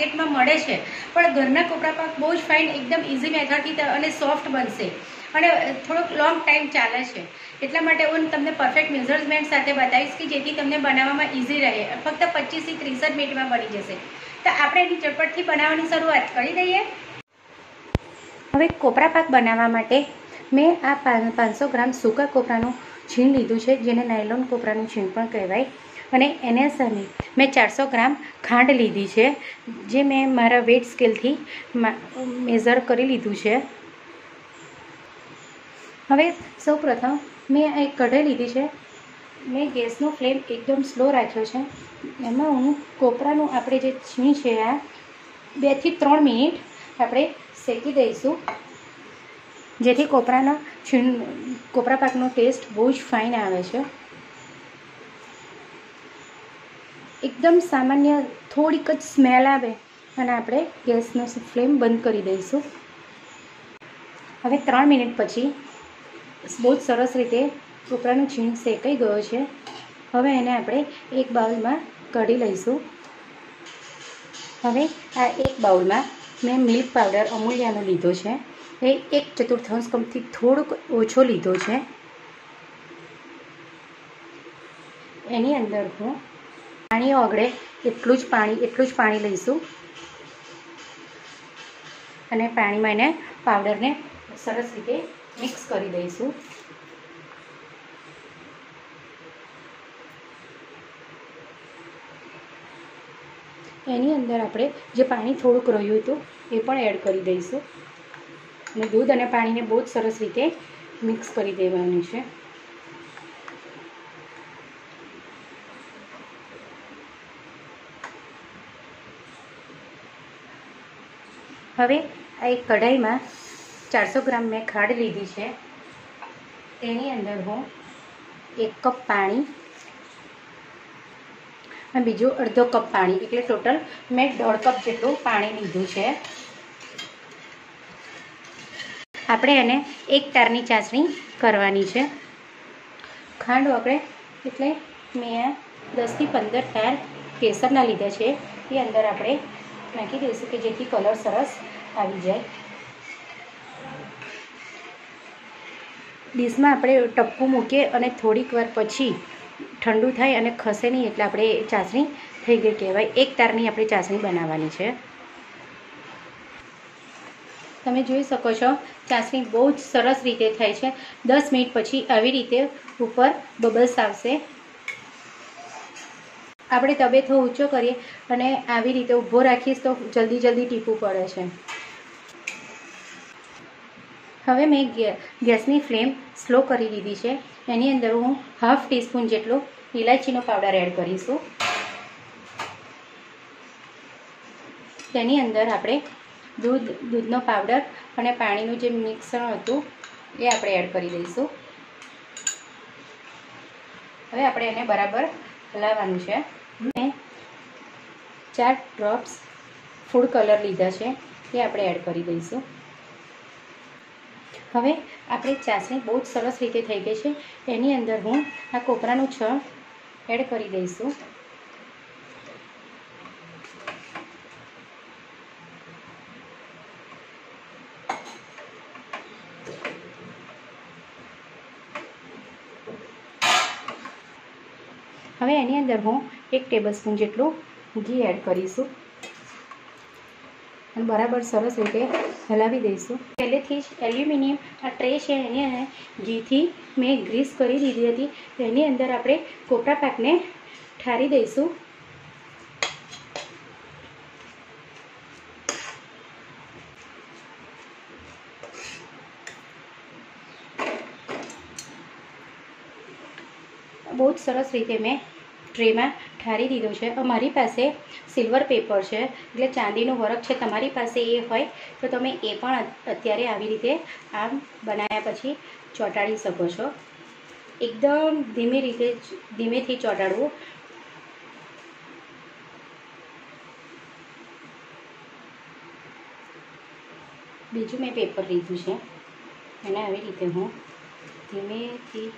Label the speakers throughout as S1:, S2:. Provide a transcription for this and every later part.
S1: માર્કેટમાં મળે છે. પણ ઘરના કોપરા પાક બહુ જ ફાઇન એકદમ ઇઝી મેથડથી અને સોફ્ટ બનશે. અને થોડોક લોંગ ટાઈમ ચાલે છે. એટલા માટે હું તમને પરફેક્ટ મેઝરમેન્ટ સાથે બતાવીશ કે જેથી તમને બનાવવામાં ઇઝી રહે. ફક્ત પચીસથી ત્રીસ જ મિનિટમાં બની જશે. તો આપણે એની ઝટપટથી બનાવવાની શરૂઆત કરી દઈએ. હવે કોપરા પાક બનાવવા માટે મેં આ પાંચસો ગ્રામ સૂકા કોપરાનું છીણ લીધું છે, જેને નાયલોન કોપરાનું છીણ પણ કહેવાય. અને એને સામે મેં ચારસો ગ્રામ ખાંડ લીધી છે, જે મેં મારા વેટ સ્કેલથી મેઝર કરી લીધું છે. હવે સૌ પ્રથમ મેં એક કઢાઈ લીધી છે. મેં ગેસનો ફ્લેમ એકદમ સ્લો રાખ્યો છે. એમાં હું કોપરાનું આપણે જે છીણ છે આ, બેથી ત્રણ મિનિટ આપણે શેકી દઈશું. જેથી કોપરાના છીણ, કોપરા પાકનો ટેસ્ટ બહુ જ ફાઇન આવે છે. એકદમ સામાન્ય થોડીક જ સ્મેલ આવે અને આપણે ગેસનો ફ્લેમ બંધ કરી દઈશું. હવે ત્રણ મિનિટ પછી બહુ જ સરસ રીતે કોપરાનું છીણ શેકાઈ ગયો છે. હવે એને આપણે એક બાઉલમાં કાઢી લઈશું. હવે આ એક બાઉલમાં મેં મિલ્ક પાવડર અમૂલ્યાનો લીધો છે. એ એક ચતુર્થાંશ કંપથી થોડોક ઓછો લીધો છે. એની અંદર હું પાણી ઓગળે, એટલું જ પાણી, એટલું જ પાણી લઈશું. અને પાણીમાં એને પાવડરને સરસ રીતે મિક્સ કરી દઈશું. એની અંદર આપણે જે પાણી થોડુંક રહ્યું હતું, એ પણ એડ કરી દઈશું. અને દૂધ અને પાણીને બહુ જ સરસ રીતે મિક્સ કરી દેવાનું છે. હવે આ એક કઢાઈમાં ચારસો ગ્રામ મેં ખાંડ લીધી છે. તેની અંદર હું એક કપ પાણી અને બીજું અડધો કપ પાણી, એટલે ટોટલ મેં દોઢ કપ જેટલું પાણી લીધું છે. આપણે એને એક તારની ચાસણી કરવાની છે. ખાંડ આપણે એટલે મેં દસથી પંદર તાર કેસરના લીધા છે. એ અંદર આપણે નાખી દઈશું કે જેથી કલર સરસ આવી જાય ડીશમાં આપણે ટપકું મૂકીએ અને થોડીક વાર પછી ઠંડુ થાય અને ખસે નહીં એટલે આપણે ચાસણી થઈ ગઈ કહેવાય. એક તારની આપણે ચાસણી બનાવવાની છે. તમે જોઈ શકો છો, ચાસણી બહુ જ સરસ રીતે થાય છે. દસ મિનિટ પછી આવી રીતે ઉપર બબલ્સ આવશે. આપણે તબેથો ઊંચો કરીએ અને આવી રીતે ઊભો રાખીશ તો જલ્દી જલ્દી ટીપવું પડે છે. હવે મેં ગેસની ફ્લેમ સ્લો કરી દીધી છે. એની અંદર હું હાફ ટીસ્પૂન જેટલો ઇલાયચીનો પાવડર એડ કરીશું. તેની અંદર આપણે દૂધ, દૂધનો પાવડર અને પાણીનું જે મિશ્રણ હતું એ આપણે એડ કરી દઈશું. હવે આપણે એને બરાબર હલાવવાનું છે. મેં ચાર ડ્રોપ્સ ફૂડ કલર લીધા છે, એ આપણે એડ કરી દઈશું. હવે આપણે ચાસણી બહુ જ સરસ રીતે થઈ ગઈ છે, એની અંદર હું આ કોપરાનું છ એડ કરી દઈશું. હવે એની અંદર હું એક ટેબલ સ્પૂન જેટલું ઘી એડ કરીશું. અને બરાબર સરસ રીતે હલાવી દઈશું. પહેલેથી જ એલ્યુમિનિયમ આ ટ્રે છે એની ઘીથી મેં ગ્રીસ કરી દીધી હતી. એની અંદર આપણે કોપરા પાકને ઠારી દઈશું. બહુ જ સરસ રીતે મેં ટ્રેમાં ઠારી દીધું છે. અમારી પાસે સિલ્વર પેપર છે. એટલે ચાંદીનું વર્ક છે તમારી પાસે એ હોય તો તમે એ પણ અત્યારે આવી રીતે આમ બનાવ્યા પછી ચોંટાડી શકો છો. એકદમ ધીમી રીતે ધીમેથી ચોંટાડવું. બીજું મેં પેપર લીધું છે. એને આવી રીતે હું ધીમેથી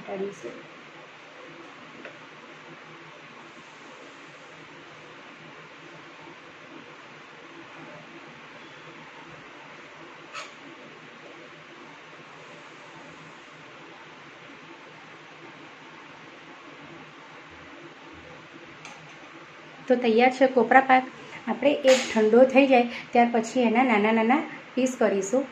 S1: હટાડીશું તો તૈયાર છે કોપરા પાક. આપણે એક ઠંડો થઈ જાય, ત્યાર પછી એના નાના નાના પીસ કરીશું.